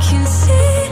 can see.